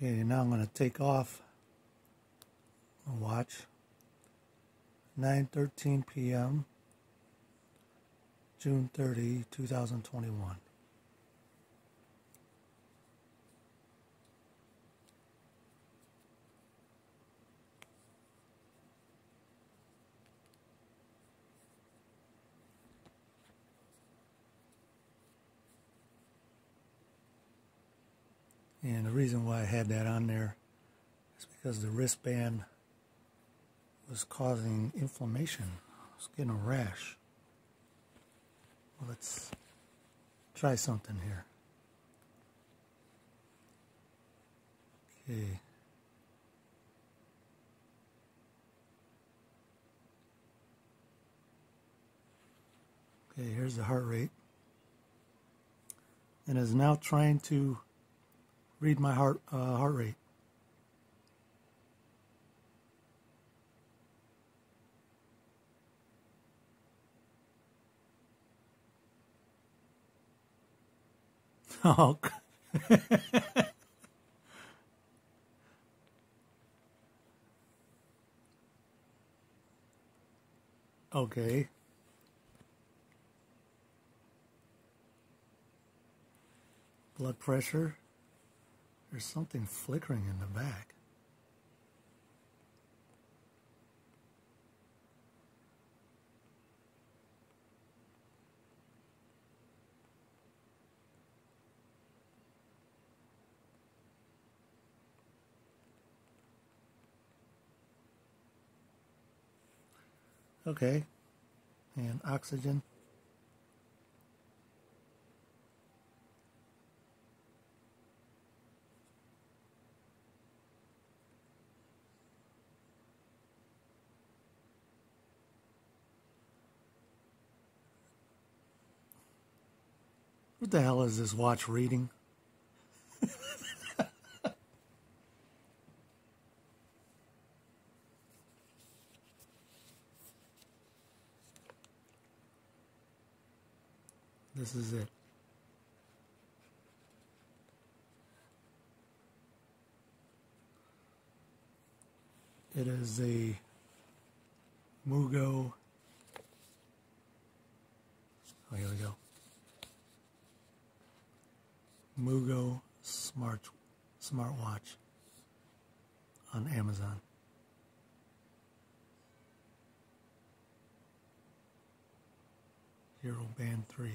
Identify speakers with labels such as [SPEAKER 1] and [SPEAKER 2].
[SPEAKER 1] Okay, now I'm going to take off my watch. 9:13 p.m. June 30, 2021. And the reason why I had that on there is because the wristband was causing inflammation. I was getting a rash. Let's try something here. Okay. Okay, here's the heart rate. And is now trying to read my heart uh, heart rate. Oh. okay. Blood pressure. There's something flickering in the back. Okay, and oxygen. What the hell is this watch reading? this is it. It is a Mugo. Oh, here we go. Mugo smart smartwatch on Amazon. Hero Band 3.